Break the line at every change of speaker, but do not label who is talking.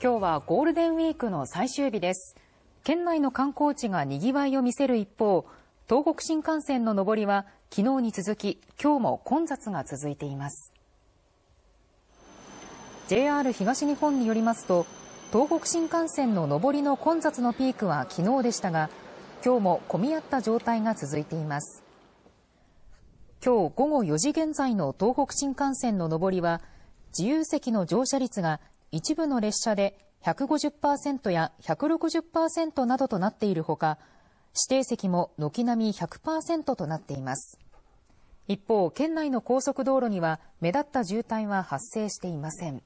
今日はゴールデンウィークの最終日です。県内の観光地が賑わいを見せる一方東北新幹線の上りは昨日に続き今日も混雑が続いています。JR 東日本によりますと東北新幹線の上りの混雑のピークは昨日でしたが今日も混み合った状態が続いています。今日午後4時現在の東北新幹線の上りは自由席の乗車率が一部の列車で150%や160%などとなっているほか指定席も軒並み100%となっています。一方県内の高速道路には目立った渋滞は発生していません。